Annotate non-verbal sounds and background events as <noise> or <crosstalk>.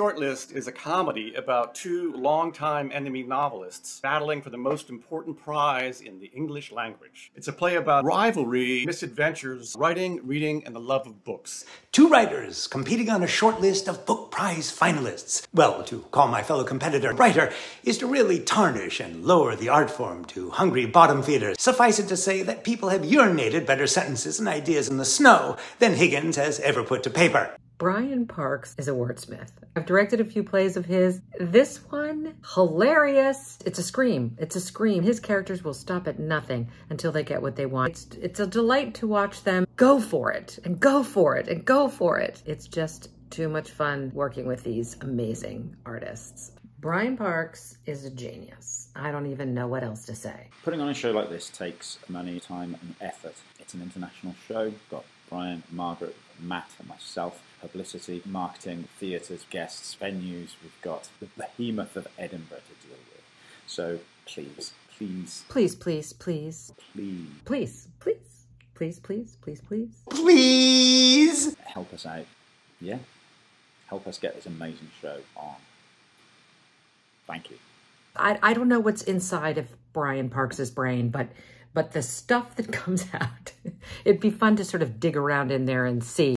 Shortlist is a comedy about two longtime enemy novelists battling for the most important prize in the English language. It's a play about rivalry, misadventures, writing, reading, and the love of books. Two writers competing on a short list of book prize finalists. Well, to call my fellow competitor writer is to really tarnish and lower the art form to hungry bottom feeders. Suffice it to say that people have urinated better sentences and ideas in the snow than Higgins has ever put to paper. Brian Parks is a wordsmith. I've directed a few plays of his. This one, hilarious. It's a scream. It's a scream. His characters will stop at nothing until they get what they want. It's, it's a delight to watch them go for it and go for it and go for it. It's just too much fun working with these amazing artists. Brian Parks is a genius. I don't even know what else to say. Putting on a show like this takes money, time, and effort. It's an international show. Got Brian, Margaret, Matt, and myself. Publicity, marketing, theatres, guests, venues. We've got the behemoth of Edinburgh to deal with. So please, please, Please, please, please, please please, please, please, please, please, please. Please! help us out. Yeah? Help us get this amazing show on. Thank you. I, I don't know what's inside of Brian Parks's brain, but but the stuff that <laughs> comes out, it'd be fun to sort of dig around in there and see.